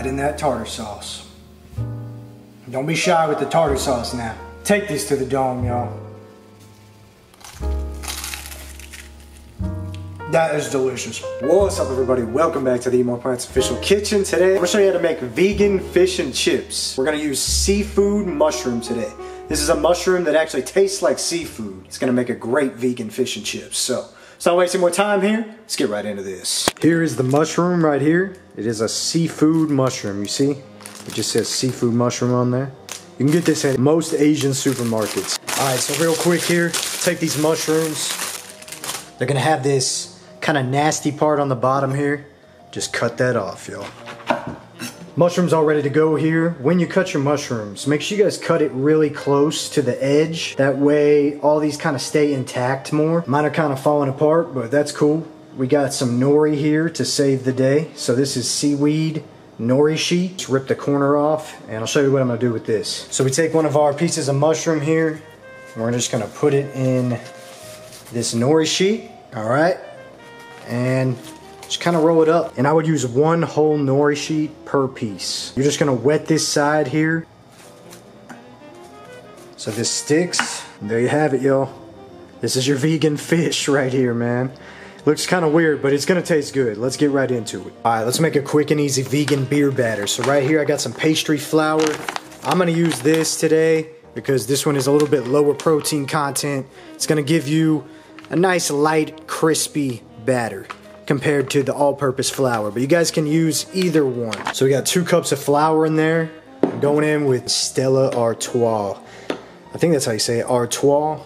right in that tartar sauce. Don't be shy with the tartar sauce now. Take this to the dome, y'all. That is delicious. What's up everybody? Welcome back to the More Plants official kitchen. Today, I'm gonna show you how to make vegan fish and chips. We're gonna use seafood mushroom today. This is a mushroom that actually tastes like seafood. It's gonna make a great vegan fish and chips. So, let's not wasting more time here. Let's get right into this. Here is the mushroom right here. It is a seafood mushroom, you see? It just says seafood mushroom on there. You can get this at most Asian supermarkets. All right, so real quick here, take these mushrooms. They're gonna have this kind of nasty part on the bottom here. Just cut that off, y'all. Mushrooms all ready to go here. When you cut your mushrooms, make sure you guys cut it really close to the edge. That way all these kind of stay intact more. Mine are kind of falling apart, but that's cool. We got some nori here to save the day. So this is seaweed nori sheet. Just rip the corner off and I'll show you what I'm gonna do with this. So we take one of our pieces of mushroom here. We're just gonna put it in this nori sheet. All right and just kind of roll it up. And I would use one whole nori sheet per piece. You're just gonna wet this side here. So this sticks. there you have it, y'all. This is your vegan fish right here, man. Looks kind of weird, but it's gonna taste good. Let's get right into it. All right, let's make a quick and easy vegan beer batter. So right here, I got some pastry flour. I'm gonna use this today because this one is a little bit lower protein content. It's gonna give you a nice light, crispy batter compared to the all-purpose flour, but you guys can use either one. So we got two cups of flour in there, going in with Stella Artois. I think that's how you say it, Artois.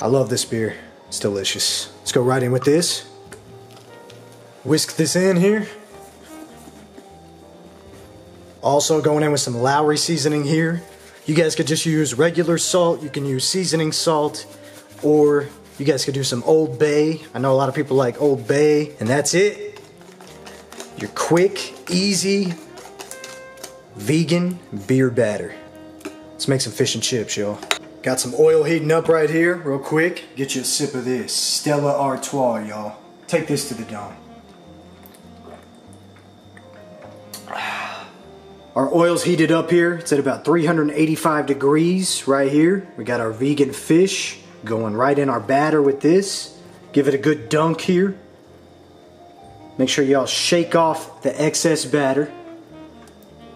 I love this beer, it's delicious. Let's go right in with this. Whisk this in here. Also going in with some Lawry's seasoning here. You guys could just use regular salt, you can use seasoning salt, or you guys could do some Old Bay. I know a lot of people like Old Bay. And that's it. Your quick, easy, vegan beer batter. Let's make some fish and chips, y'all. Got some oil heating up right here, real quick. Get you a sip of this. Stella Artois, y'all. Take this to the dome. Our oil's heated up here. It's at about 385 degrees right here. We got our vegan fish. Going right in our batter with this. Give it a good dunk here. Make sure y'all shake off the excess batter.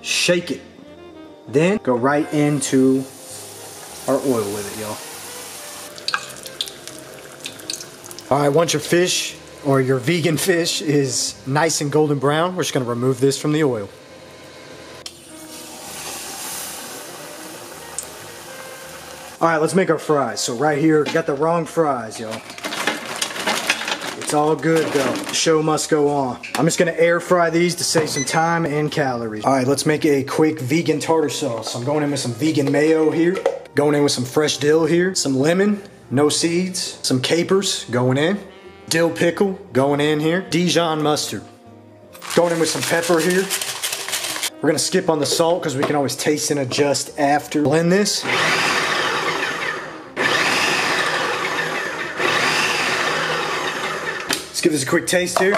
Shake it. Then go right into our oil with it, y'all. All right, once your fish or your vegan fish is nice and golden brown, we're just gonna remove this from the oil. All right, let's make our fries. So right here, got the wrong fries, y'all. It's all good though. The show must go on. I'm just gonna air fry these to save some time and calories. All right, let's make a quick vegan tartar sauce. I'm going in with some vegan mayo here. Going in with some fresh dill here. Some lemon, no seeds. Some capers going in. Dill pickle going in here. Dijon mustard. Going in with some pepper here. We're gonna skip on the salt because we can always taste and adjust after. Blend this. Let's give this a quick taste here.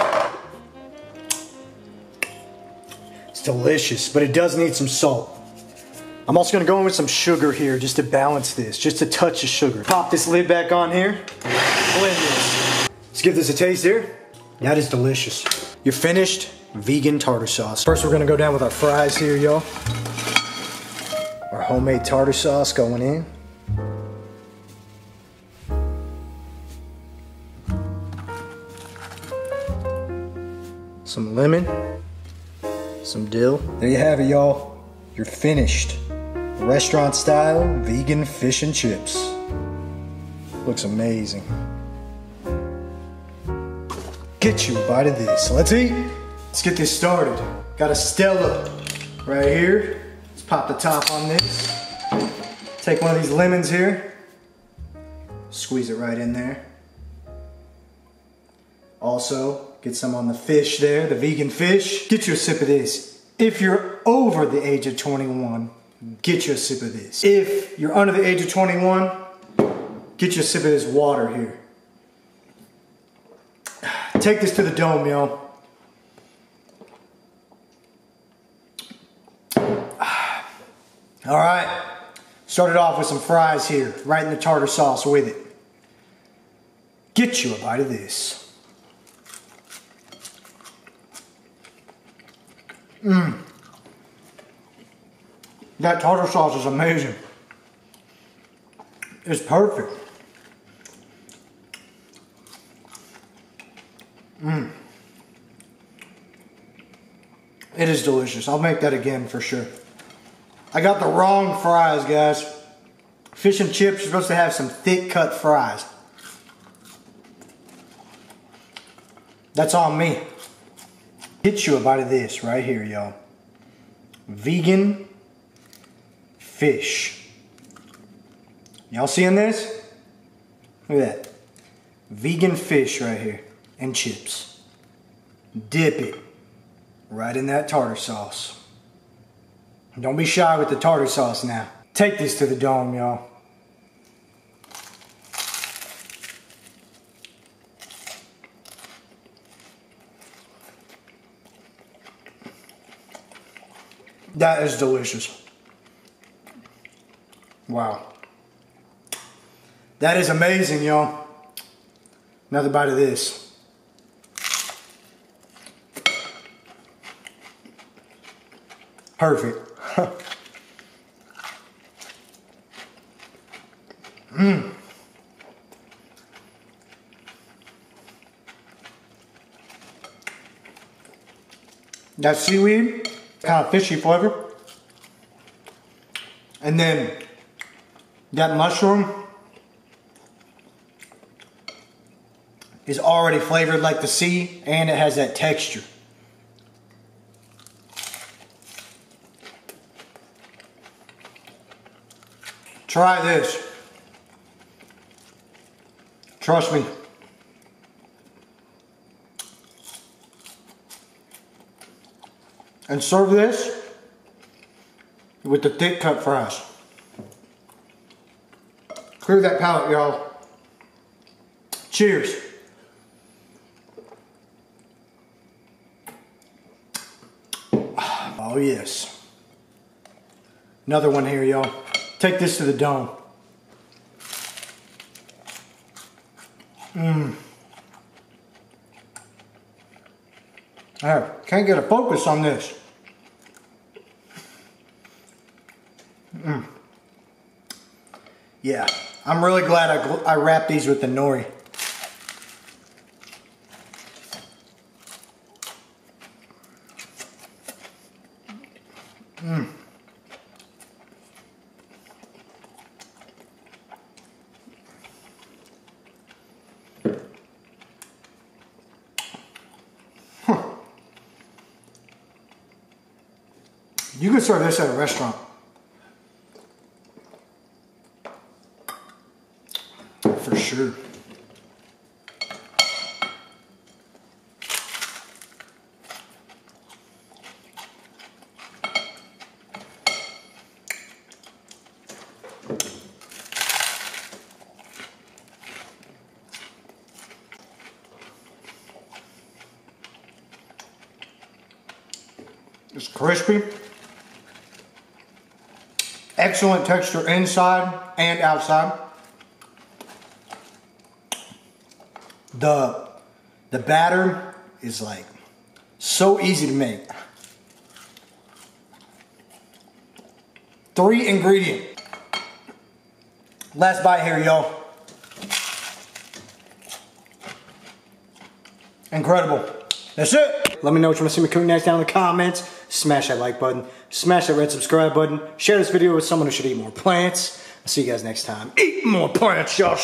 It's delicious, but it does need some salt. I'm also gonna go in with some sugar here just to balance this, just a touch of sugar. Pop this lid back on here, blend this. Let's give this a taste here. That is delicious. Your finished vegan tartar sauce. First we're gonna go down with our fries here, y'all. Our homemade tartar sauce going in. Some lemon, some dill. There you have it, y'all. You're finished. Restaurant style vegan fish and chips. Looks amazing. Get you a bite of this. Let's eat. Let's get this started. Got a Stella right here. Let's pop the top on this. Take one of these lemons here. Squeeze it right in there. Also, Get some on the fish there, the vegan fish. Get you a sip of this. If you're over the age of 21, get you a sip of this. If you're under the age of 21, get you a sip of this water here. Take this to the dome, y'all. All right, started off with some fries here, right in the tartar sauce with it. Get you a bite of this. Mmm. That tartar sauce is amazing. It's perfect. Mmm. It is delicious. I'll make that again for sure. I got the wrong fries, guys. Fish and chips are supposed to have some thick cut fries. That's on me. Get you a bite of this right here, y'all. Vegan fish. Y'all seeing this? Look at that. Vegan fish right here and chips. Dip it right in that tartar sauce. Don't be shy with the tartar sauce now. Take this to the dome, y'all. That is delicious. Wow. That is amazing, y'all. Another bite of this. Perfect. Mmm. That seaweed, kind of fishy flavor. And then that mushroom is already flavored like the sea and it has that texture. Try this. Trust me. And serve this with the thick cut fries. Clear that palate, y'all. Cheers. Ah, oh yes. Another one here, y'all. Take this to the dome. Mmm. I can't get a focus on this. Mmm. Yeah, I'm really glad I, I wrapped these with the nori. Mmm. You could serve this at a restaurant. For sure. It's crispy. Excellent texture inside and outside. The, the batter is like so easy to make. Three ingredient. Last bite here, y'all. Incredible. That's it. Let me know what you want to see me cook next down in the comments. Smash that like button. Smash that red subscribe button. Share this video with someone who should eat more plants. I'll see you guys next time. Eat more plants, y'all.